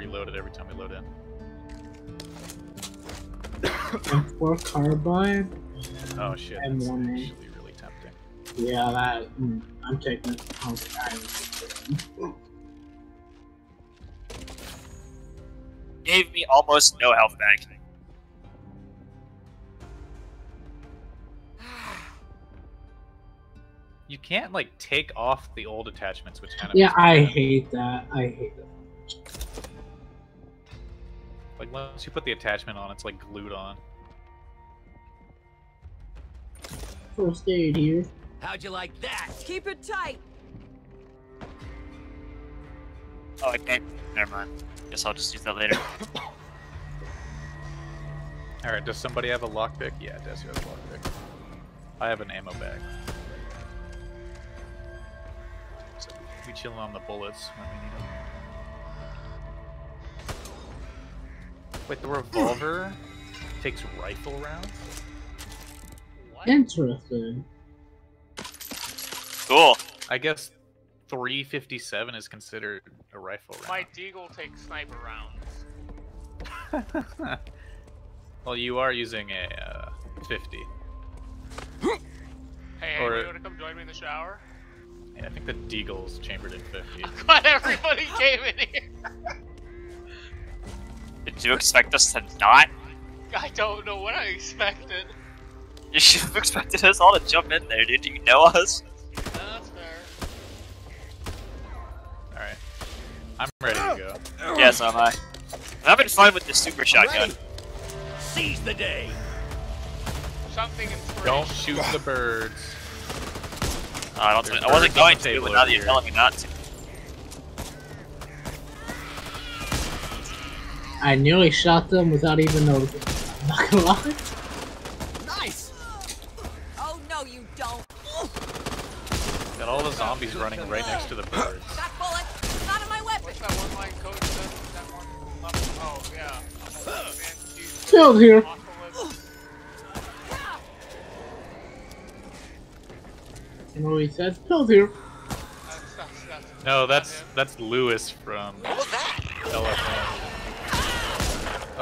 reload it every time we load in. M4 carbine. Oh shit, And that's one A. actually really tempting. Yeah, that. Mm, I'm taking it. I- Gave me almost no health back. You can't like take off the old attachments, which kind of Yeah, I hate that. I hate that. Like once you put the attachment on, it's like glued on. First aid here. How'd you like that? Keep it tight. Oh, okay. Never mind. Guess I'll just use that later. All right, does somebody have a lockpick? Yeah, Desu has a lockpick. I have an ammo bag. So we chilling on the bullets when we need them. Wait, the revolver takes rifle rounds? Interesting. Cool. I guess 357 is considered a rifle round. My deagle takes sniper rounds. well, you are using a uh, 50. Hey, Or- anybody want to come join me in the shower? Yeah, I think the Deagle's chambered in 50. Glad everybody came in here. Did you expect us to not? I don't know what I expected. You should have expected us all to jump in there, dude. Do you know us? That's fair. Alright. I'm ready to go. Yes, am I. I'm having fun with the super shotgun. Seize the day. Something in three. Don't shoot the birds. Oh, I, don't There's I wasn't going to, but now that you're telling me not to. I nearly shot them without even noticing. I'm not gonna lie. Nice. Oh no, you don't. Got all the zombies running right next to the birds. That bullet. Not in my weapon. What's that one line code said? That one level? Oh, yeah. I'm a man, Jesus. Killed here. Apocalypse. You know what he said? Killed here. No, that's that's Louis from What was that? LFM.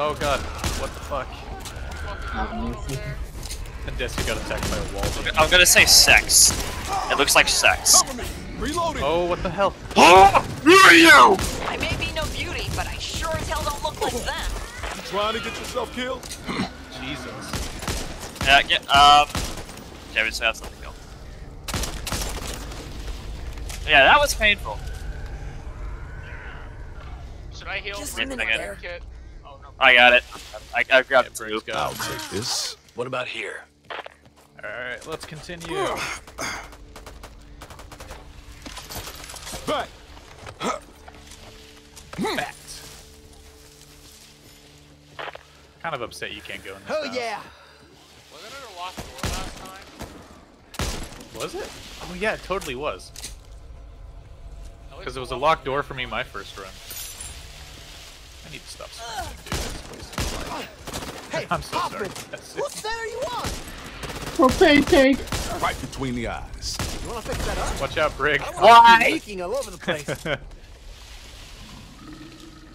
Oh god, what the fuck? And Desi got attacked by a wall. I'm gonna say sex. It looks like sex. Reloading. Oh, what the hell? Who are you? I may be no beauty, but I sure as hell don't look like them. You trying to get yourself killed? Jesus. Yeah, yeah, um... Okay, we just have something go. Yeah, that was painful. Should I heal Just for a minute there. kit? No. I got it. I, I Yeah, grabbed two. Got I'll it. take this. What about here? Alright, let's continue. Back. Hmm. Bat. Kind of upset you can't go in this Oh house. yeah. Wasn't it a locked door last time? Was it? Oh yeah, it totally was. Because it was a locked door for me my first run. I need to stop screaming, dude. That's wasting my life. Hey, I'm so hop sorry. it. That's What it. are you on? Propane tank. Right between the eyes. You wanna fix that up? Watch out, Brig. Why? Leaking all over the place.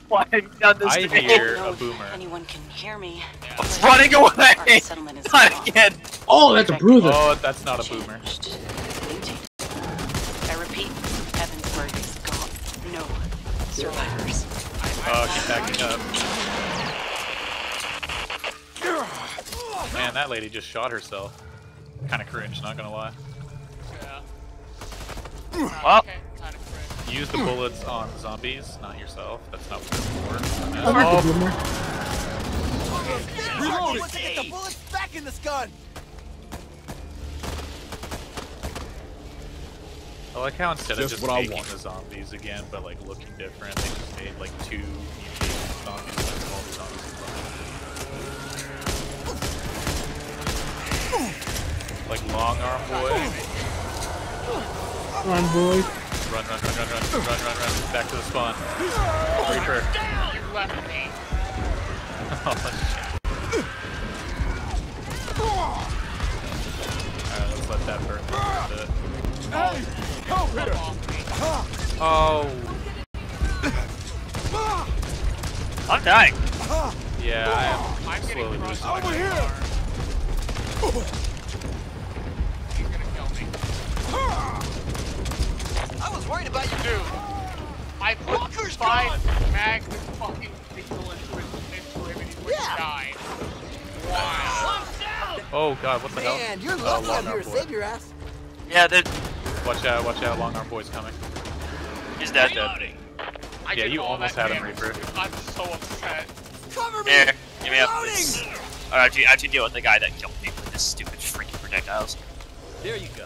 Why have you done this I to me? hear know a boomer. Anyone can hear me. I'm running away! Our settlement is Not gone. again! Oh, that's a bruiser. Oh, that's not a boomer. I repeat, Evansburgh is gone. No survivors. Oh, keep backing up. Man, that lady just shot herself. Kind of cringe, not gonna lie. Yeah. Well. Okay, kind of cringe. Use the bullets on zombies, not yourself. That's not what they're for. the boomer. Reloading. Let's get the bullets back in this gun. I like how instead of Just just what making the zombies again, but like looking different, they just made like two mutated zombies. That's all the zombies. Like long arm boy. Run, boy. Run, run, run, run, run, run, run, run. Back to the spawn. Reaper. You left me. Oh, shit. Alright, let's let that burn for a bit. Hey, help here. Oh, I'm dying. Uh-huh. Yeah, I am I'm getting slowly crushed losing. by Over here. I was worried about you. Dude, I put Walker's five gone. mags of fucking pistol into his into him and he wouldn't Yeah. die. Wow. Oh god, what the hell? Man, you're Oh, lucky long I'm here to save your ass. Yeah, they're- Watch out, watch out, long arm boy's coming. he's dead. Dead. I Yeah, you all almost that had him, Reaper. I'm so upset. Cover me. Here, give me up. Reloading. Or actually, actually deal with the guy that killed me with his stupid freaking projectiles. There you go.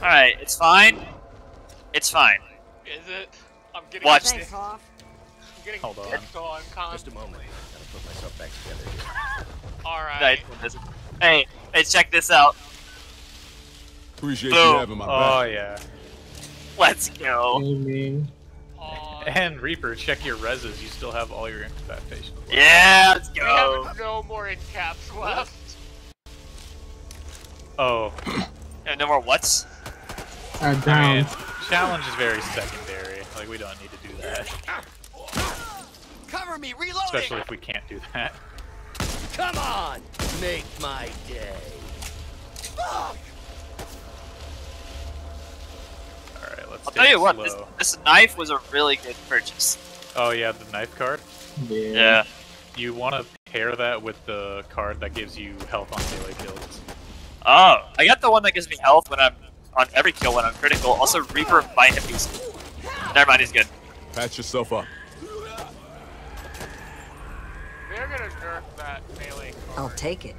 Alright, it's fine. It's fine. Is it? I'm getting Watch I'm this. getting Hold on. picked on constantly. moment. Gotta put myself back together. Alright. Hey, hey, check this out. Appreciate Boom. you having my Oh yeah. Let's go. Aiming. And Reaper, check your reses. You still have all your incapacitation. Yeah, let's we go. have no more in caps left. Oh, Yeah, no more what's? Uh, I down. mean, challenge is very secondary. Like we don't need to do that, Cover me. Reloading. especially if we can't do that. Come on. Make my day. Fuck. All right, let's. I'll tell you it what, this, this knife was a really good purchase. Oh yeah, the knife card. Yeah. Yeah. You want to pair that with the card that gives you health on melee kills. Oh, I got the one that gives me health when I'm on every kill when I'm critical. Also, Reaper might have these. Never mind, he's good. Patch yourself up. They're gonna nerf that melee card. I'll take it.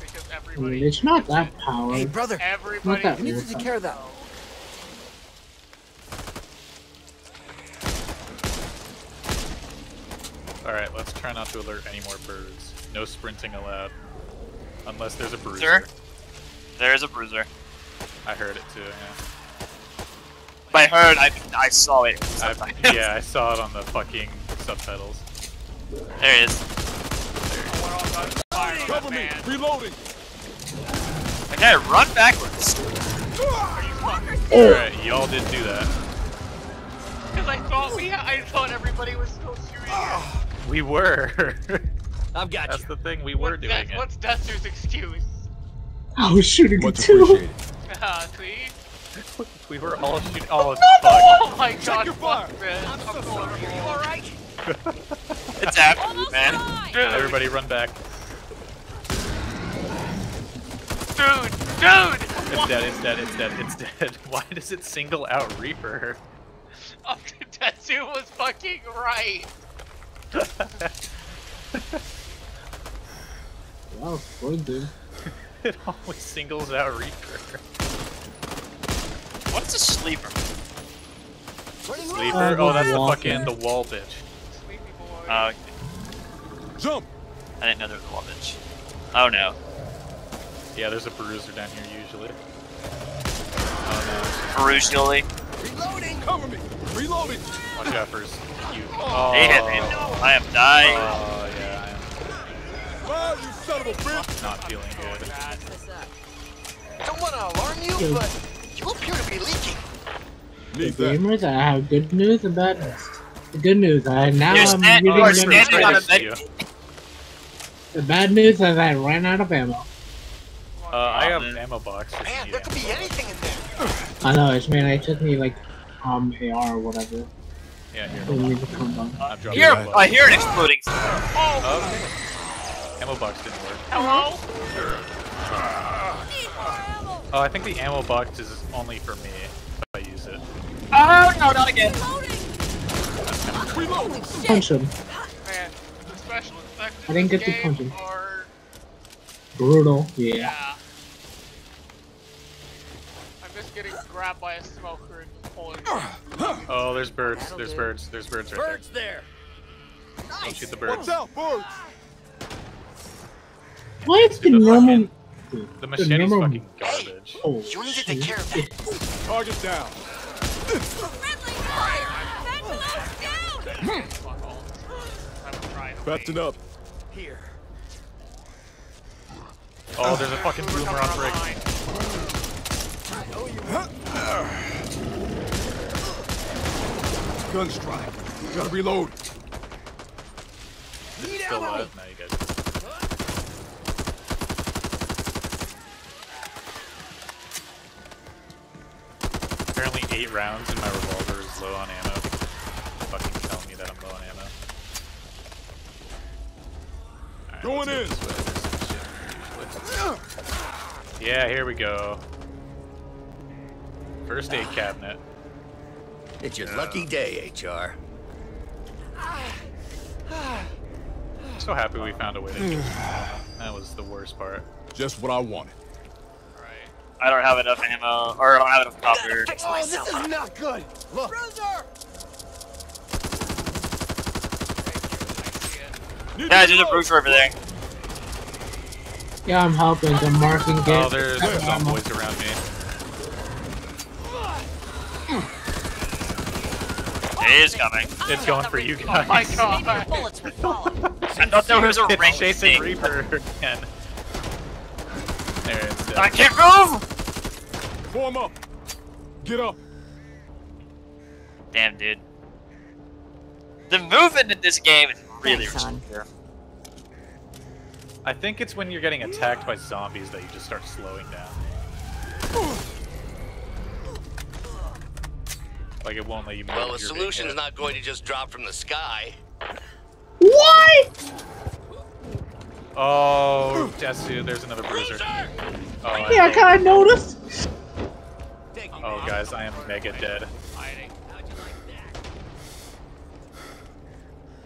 Because everybody, mean, it's not that powered. Hey, brother. everybody that You need to take care of that. All right, let's try not to alert any more birds. No sprinting allowed, unless there's a bruiser. Sure. There is a bruiser. I heard it too. Yeah. By heard, I I saw it. I, yeah, I saw it on the fucking subtitles. There he is. went on the Cover me. man. Reloading. Okay, run backwards. Are you fucking All right, y'all did do that. Because I thought we, I thought everybody was still shooting. We were. I've got you. That's the thing. We were What's doing Des- it. What's Duster's excuse? I was shooting it Much too. Ah, see? We were all shooting. Oh, fuck. Oh my god, your fuck fire. this. I'm, so sorry. You alright? It's after you, Almost man. died. Dude, Everybody, run back. dude, dude! It's dead. It's dead. It's dead. It's dead. Why does it single out Reaper? Oh, Tetsu was fucking right. Wow, good dude. it always singles out Reaper. What's a sleeper? Sleeper. Oh, that's the fucking the wall bitch. Sleepy boy. Uh, Jump. I didn't know there was a wall bitch. Oh no. Yeah, there's a bruiser down here usually. Oh Usually. Reloading. Cover me. Reloading. Watch out for his cute. Oh, He hit me. I am dying. Oh yeah, Wow, you son of a bitch. I'm not feeling Going good. Bad. Don't want to alarm you, but you appear to be leaking. Hey, Need that. gamers, I have good news and bad news. The good news, I now You're I'm stand- using you are standing on a Next to med- you. The bad news is I ran out of ammo. Uh, I have man. ammo box. if Man, need there could be anything in there. I know, it's man, it took me like um AR or whatever. Yeah, here. For me to come down. I'm dropping Here, I hear an exploding. Oh, Okay. Ammo box didn't work. hello? Oh, I think the ammo box is only for me if I use it. Oh no, not again. Punch him. Man, the special effects I didn't get this to game punch him. are... Brutal. Yeah. Yeah. I'm just getting grabbed by a smoker and pulling Oh, there's birds. There's birds. There's birds right Birds there. there. Don't shoot the Watch birds. out, birds. Why is the The normal... The machete's normal- fucking garbage. Oh, You need to take shit. care of that. Target down. Friendly fire! That blows down! fuck all. I'm trying to Patching wait. up. Here. Oh, there's a fucking We're boomer coming on on break. line. Gun strike. Gotta reload. Still alive? No, you guys. Apparently eight rounds and my revolver is low on ammo. Fucking tell me that I'm low on ammo. Alright, Going let's go in. this way. There's some shit usually. Yeah, here we go. First aid cabinet. It's your lucky day, HR. So happy we found a way to do it. That was the worst part. Just what I wanted. Right. I don't have enough ammo, or I don't have enough copper. Oh, this is not good. Look. Bruiser! Need Yeah, to there's a bruiser over there. Yeah, I'm helping. I'm marking it. Oh, there's some boys around me. It is coming. It's going for you guys. Oh my god. the bullets would fall. I thought there was a It's ring chasing thing. Reaper again. There, it's. I can't move! Form up. Get up. Damn, dude. The movement in this game is really Thanks, son. restrictive. I think it's when you're getting attacked by zombies that you just start slowing down. Like it won't let you move. Well, the if you're solution's not going to just drop from the sky. What? Oh, Desu, there's another bruiser. Oh, I Yeah, I think- kind of noticed. Oh, guys, I am mega dead.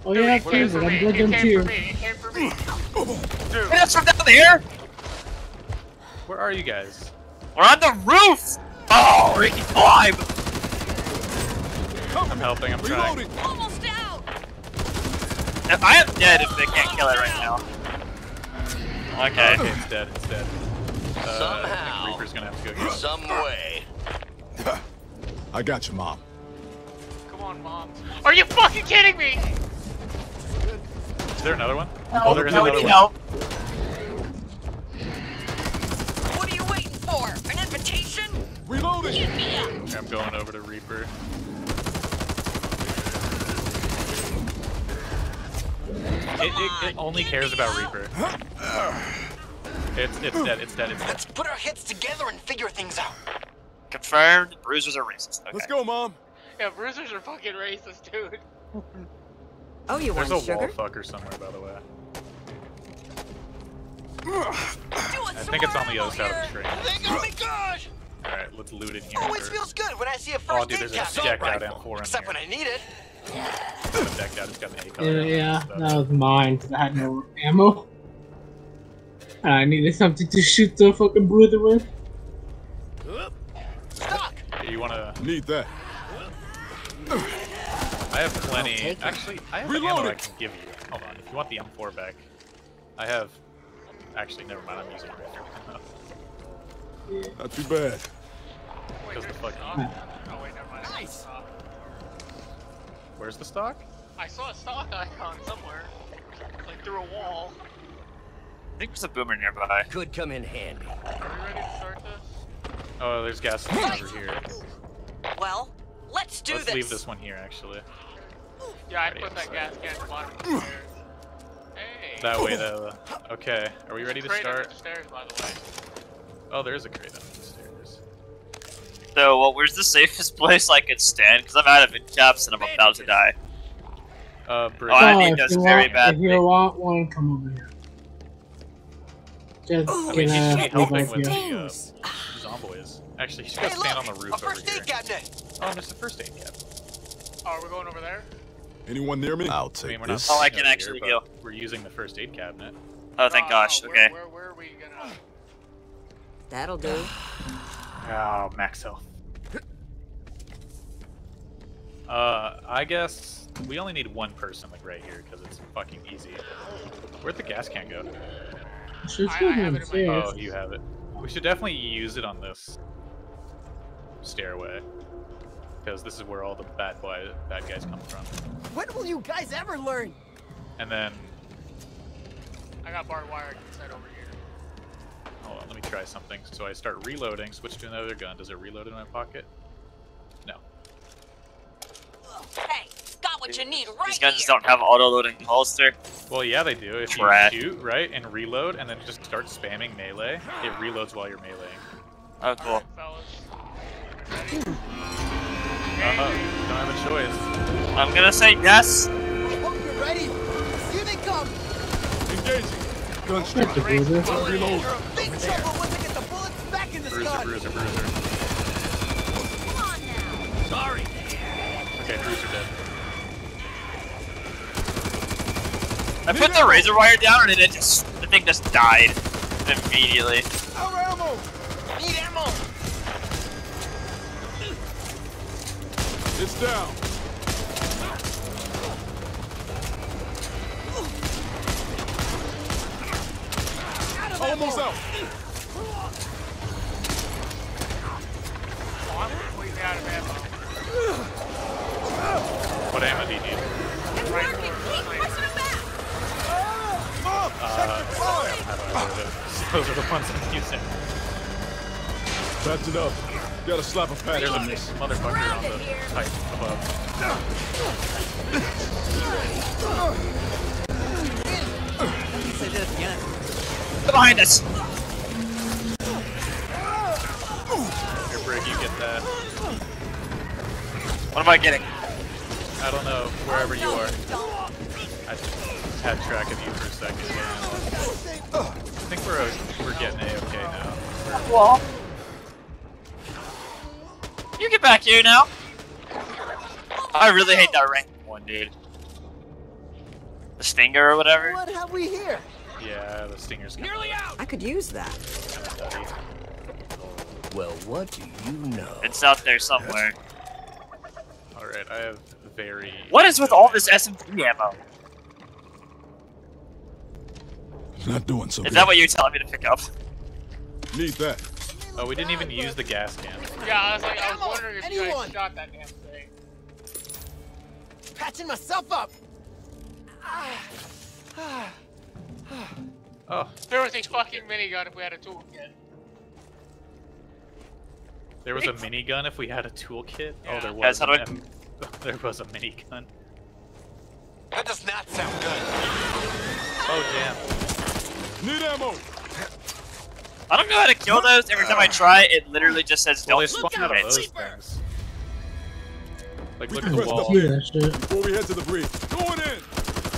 Oh yeah, Dude, he came favorite. for I'm me. good He them too. for me. He came for me. Dude. Hit us from down here! Where are you guys? We're on the roof! Oh, we can climb! I'm helping, I'm trying. Almost out. If I am dead if they can't kill it right now. Okay. Okay, it's dead, it's dead. Uh, I Somehow. think Reaper's gonna have to go get it. Some way. I got you, mom. Come on, mom. Are you fucking kidding me? Is there another one? No, oh, there is no, we another need one. help. What are you waiting for? An invitation? Reloading. Get me up. Okay, I'm going over to Reaper. It, it, it only cares about Reaper. It's it's dead. It's dead. It's dead. Let's put our heads together and figure things out. Confirmed, bruisers are racist. Okay. Let's go, mom. Yeah, bruisers are fucking racist, dude. Oh, you There's want sugar? There's a sugar? wall fucker somewhere, by the way. I I think it's on the other side of the train. Oh my gosh! Alright, let's loot it here Always first. feels good when I see a first Oh, dude, aid there's a cabinet. decked out rifle. M4 in Except when I need it. It's decked out. It's got an A Yeah, color. yeah, Stuff. that was mine because I had no ammo. And I needed something to shoot the fucking bruiser with. Stock! Here, you wanna? Need that. I have plenty. Actually, I have Reload ammo I can give you. Hold on. If you want the M4 back, I have. Actually, never mind. I'm using it right now. Not too bad. Because the fuck- Oh wait, never mind. Nice. Where's the stock? I saw a stock icon somewhere, like through a wall. I think there's a boomer nearby. Could come in handy. Are we ready to start this? Oh, there's gasoline over here. Well, let's do Let's this. leave this one here, actually. Yeah, I Already put that gas can at the bottom of the stairs. Hey. That way, though. Okay, are we ready to start? the stairs, by the way. Oh, there is a crate under the stairs. So, well, where's the safest place I could stand? Because I'm out of caps and I'm about to die. Uh, Bridge. Oh, I Oh, need if those very want, badly. If you want one, come over here. Just I mean, gonna he should be leave helping right with here. the uh. Actually, he should go Hey, stand on look! the A roof over first here. aid cabinet! Oh, there's the first aid cap. Oh, are we going over there? Anyone near me? I'll I take mean, we're this. Oh, I can actually here, go. We're using the first aid cabinet. Oh, thank No, gosh. no, Okay. Where, where, where are we gonna? That'll do. Oh, max health. Uh, I guess we only need one person, like right here, because it's fucking easy. Where'd the gas can go? I- I have it in my- Oh, you have it. We should definitely use it on this stairway, because this is where all the bad boy, bad guys come from. When will you guys ever learn? And then, I got barbed wire I can set over here. hold on, let me try something. So I start reloading, switch to another gun. Does it reload in my pocket? No. Hey, got what you need right These guns here. don't have auto-loading holster. Well, yeah, they do. If Trash. you shoot, right, and reload, and then just start spamming melee, it reloads while you're meleeing. Oh, cool. Alright, Uh-huh. Don't have a choice. I'm gonna say yes. Hope you're ready. Here they come. Engaging. Gun That's strike. a bruiser. Reload. You're in big trouble once I get the bullets back in the Bruiser, gun. bruiser, bruiser. Come on now. Sorry. Okay, bruiser dead. I put the razor wire down and it just the thing just died immediately. Our ammo. Need ammo. It's down. Almost out. Oh, I'm completely out of ammo. What ammo do you need? It's working. Keep pushing Uh, do this? Those are the ones I'm using. Patch it up. Gotta slap a patch There's a on this. motherfucker on the pipe above. Behind us. Here, Brig, you get that. What am I getting? I don't know, wherever you are. I had track of you for a second. I think we're we're getting a-okay now. Wall. You get back here now. I really hate that rank one, dude. The stinger or whatever. What have we here? Yeah, the stinger's coming. Nearly out. I could use that. Well, what do you know? It's out there somewhere. Alright, I have very... What is with all this SMG ammo? It's not doing so Is good. that what you're telling me to pick up? Need that. Oh, we didn't even use the gas can. Yeah, I was like, I was wondering if you Anyone! guys shot that damn thing. Patching myself up. Oh, There was a fucking minigun if we had a toolkit. there was a minigun if we had a toolkit? Oh, there was. Guys, how I- There was a minigun. That does not sound good. Oh, damn. Need ammo. I don't know how to kill those. Every time I try, it literally just says don't they spawn out of shoot those it. things. Like, We look at the press the wall. See shit. Before we head to the bridge. Going in.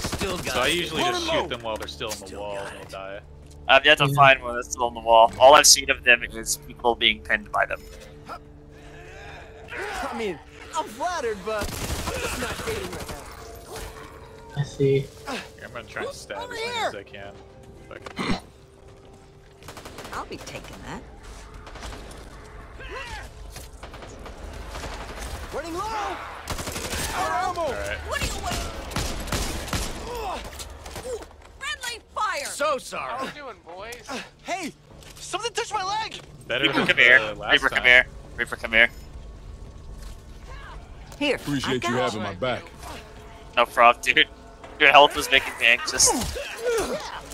Still got So I usually Hold just shoot low. them while they're still in the Still wall and they'll die. I've yet to Yeah. find one that's still on the wall. All I've seen of them is people being pinned by them. I mean, I'm flattered, but I'm just not dating right now. I see. Here, I'm gonna try and stab Over as many as I can. If I can. I'll be taking that. Running low. Our ammo. Alright. What are you waiting? Friendly fire. So sorry. How sorry. we doing, boys? Hey, something touched my leg. Better Reaper, come here. last Reaper, come here. Reaper, come here. Here. I Appreciate you having my back. No problem, dude. Your health was making me anxious.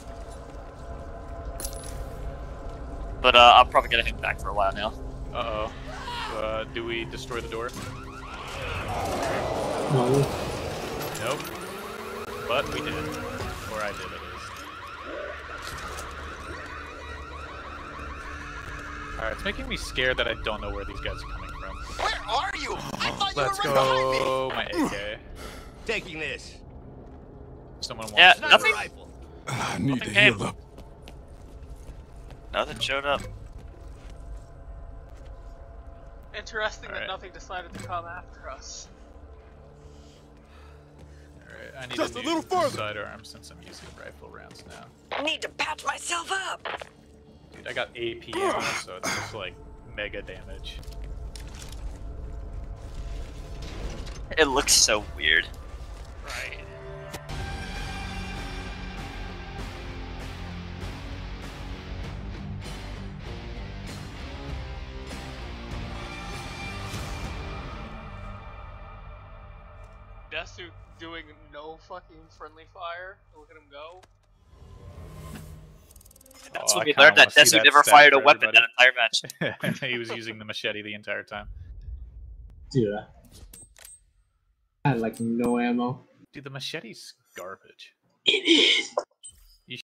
But uh, I'm probably gonna hang back for a while now. Uh-oh. Uh, do we destroy the door? No. Nope. But we did. Or I did, at least. Alright, it's making me scared that I don't know where these guys are coming from. Where are you? I thought you Let's were right behind me. go, my AK. Taking this. Someone wants Yeah, to- nothing. Rifle. I need to heal came. up. Nothing showed up. Interesting Alright. that nothing decided to come after us. Alright, I need Just a, a new little further. sidearm since I'm using rifle rounds now. I need to patch myself up. Dude, I got AP ammo, so it's just like mega damage. It looks so weird. Fucking friendly fire. Look at him go. That's Oh, when I we learned that wanna Desu never fired a weapon everybody. that entire match. He was using the machete the entire time. Dude. I- I had like no ammo. Dude, the machete's garbage. It is.